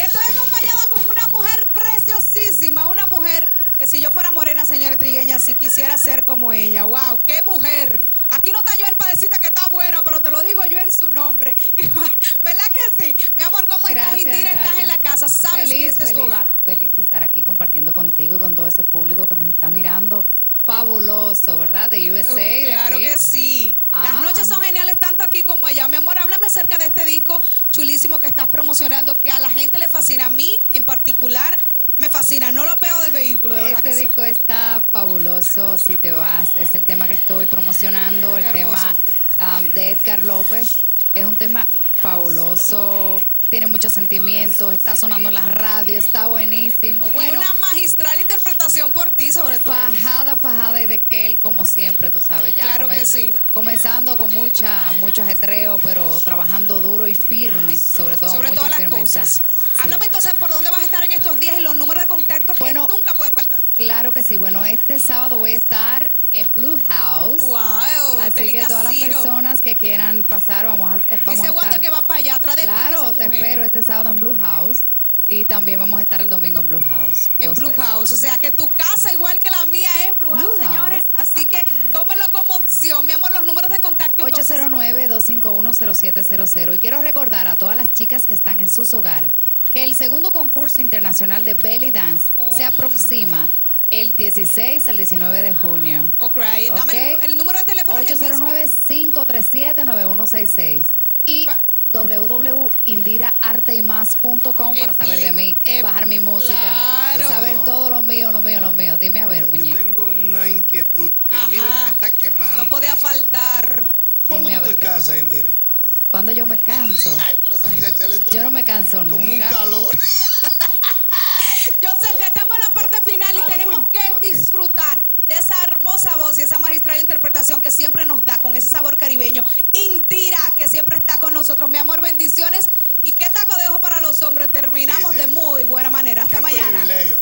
Y estoy acompañada con una mujer preciosísima, una mujer que si yo fuera morena, señora Trigueña, si quisiera ser como ella. ¡Wow! ¡Qué mujer! Aquí no está yo el para decirte que está buena, pero te lo digo yo en su nombre. ¿Verdad que sí? Mi amor, ¿cómo estás, Indira? Estás en la casa, sabes que este es tu hogar. Feliz de estar aquí compartiendo contigo y con todo ese público que nos está mirando fabuloso, ¿verdad? De USA. claro que sí. Las Ah. noches son geniales tanto aquí como allá. Mi amor, háblame acerca de este disco chulísimo que estás promocionando, que a la gente le fascina. A mí, en particular, me fascina. No lo pego del vehículo, de verdad Este que sí. disco está fabuloso, si te vas, es el tema que estoy promocionando, el Hermoso. tema um, de Edgar López. Es un tema fabuloso, tiene muchos sentimientos, está sonando en la radio, está buenísimo. y Bueno, una magistral interpretación por ti, sobre todo. Fajada, fajada y de que él, como siempre, tú sabes. Ya Claro que sí. Comenzando con mucha, mucho ajetreo, pero trabajando duro y firme, sobre todo. sobre todas las firmeza. cosas. Sí. Háblame entonces por dónde vas a estar en estos días y los números de contacto que nunca pueden faltar. Claro que sí. Bueno, este sábado voy a estar en Blue House. Wow, Así que todas las personas que quieran pasar, vamos a, eh, vamos Dice a Wanda que va para allá, atrás Claro, te espero este sábado en Blue House. Y también vamos a estar el domingo en Blue House. En Blue veces. House. O sea que tu casa, igual que la mía, es Blue, Blue House, House. señores. Así que tómenlo como opción. Mi amor, los números de contacto. entonces. 809-251-0700. Y quiero recordar a todas las chicas que están en sus hogares que el segundo concurso internacional de Belly Dance Oh. se aproxima el 16 al 19 de junio. Ok, dame Ok. el, el número de teléfono. es el mismo. 809-537-9166. Y www.indiraarteymas.com para saber de mí, Eh, bajar mi música, claro. saber todo lo mío, lo mío, lo mío. Dime a ver, Yo, yo muñeco. tengo una inquietud que Ajá. mire, me está quemando. No podía eso. faltar. ¿Cuándo Dime tú te casas, Indira? Cuando yo me canso. Ay, pero esa muchacha le entra Yo no me canso como un nunca. calor. Yo sé, ya estamos en la parte final y Ah, tenemos que disfrutar de esa hermosa voz y esa magistral interpretación que siempre nos da con ese sabor caribeño. Indira, que siempre está con nosotros. Mi amor, bendiciones. ¿Y qué taco de ojo para los hombres? Terminamos Sí, sí. de muy buena manera. Hasta Qué mañana. privilegio.